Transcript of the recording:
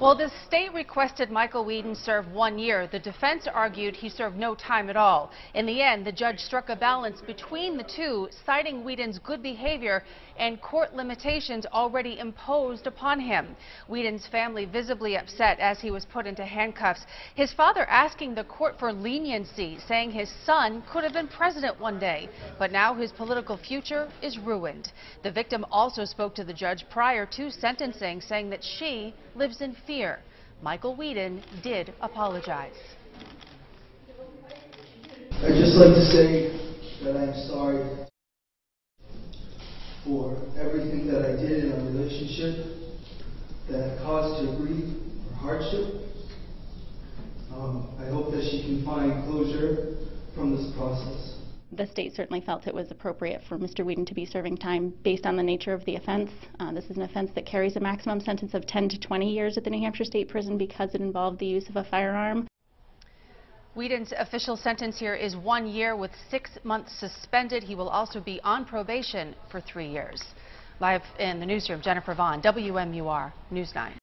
Well, the state requested Michael Weeden serve one year. The defense argued he served no time at all. In the end, the judge struck a balance between the two, citing Weeden's good behavior and court limitations already imposed upon him. Weeden's family visibly upset as he was put into handcuffs. His father asking the court for leniency, saying his son could have been president one day. But now his political future is ruined. The victim also spoke to the judge prior to sentencing, saying that she lives in fear. Michael Weeden did apologize. I'd just like to say that I'm sorry for everything that I did in our relationship that caused her grief or hardship. Um, I hope that she can find closure from this process. The state certainly felt it was appropriate for Mr. Weeden to be serving time based on the nature of the offense. Uh, this is an offense that carries a maximum sentence of 10 to 20 years at the New Hampshire State Prison because it involved the use of a firearm. Weeden's official sentence here is one year with six months suspended. He will also be on probation for three years. Live in the newsroom, Jennifer Vaughn, WMUR News 9.